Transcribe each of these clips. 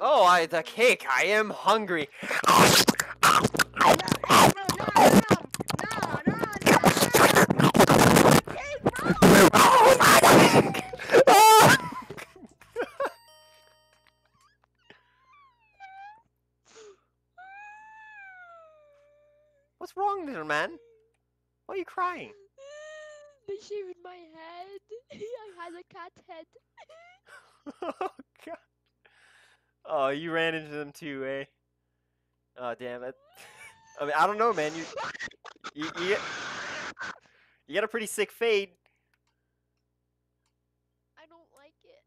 Oh, I the cake. I am hungry. What's wrong, little man? Why are you crying? They shaved my head. I had a cat head. oh. You ran into them too, eh? Oh damn it. I mean, I don't know, man. You, you, you, you got a pretty sick fade. I don't like it.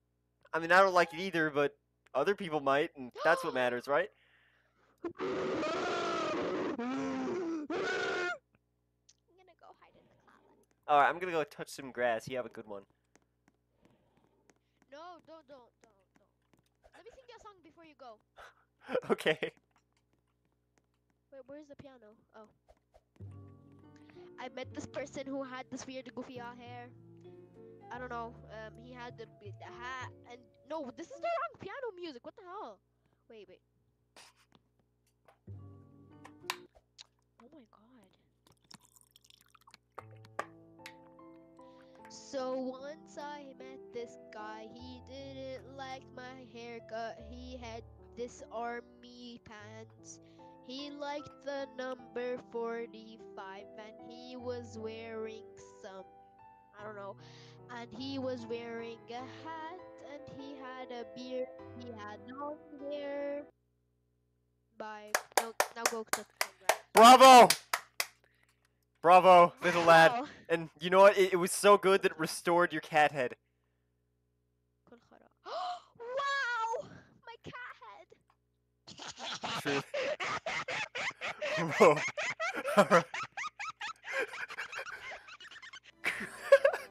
I mean, I don't like it either, but other people might, and that's what matters, right? I'm gonna go hide in the closet. All right, I'm gonna go touch some grass. You have a good one. No, don't, don't, don't. Let me sing you a song before you go. okay. Wait, where's the piano? Oh. I met this person who had this weird goofy hair. I don't know. Um, he had the, the hat and no, this is the wrong piano music. What the hell? Wait, wait. So once I met this guy, he didn't like my haircut. He had this army pants. He liked the number 45 and he was wearing some I don't know. And he was wearing a hat and he had a beard. He had long hair. Bye. No, now go to Conrad. Bravo! Bravo, little wow. lad. And you know what? It, it, was so good that it restored your cat head. wow! My cat head! True.